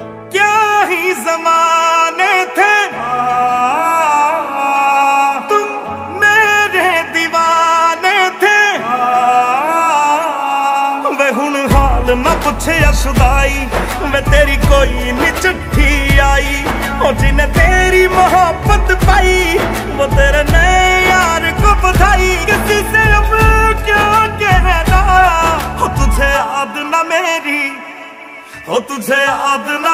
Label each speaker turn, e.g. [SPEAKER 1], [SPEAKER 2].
[SPEAKER 1] क्या ही जमाने थे। तुम मेरे दीवाने थे। वे हुन हाल न पुछे शुदाई वे तेरी कोई नी चिट्ठी आई। ओ जिन्हें तेरी मोहब्बत पाई, वो तेरे नए यार को बधाई। किसी से अब क्या कहना? तुझे याद न मेरी। हो तुझे याद न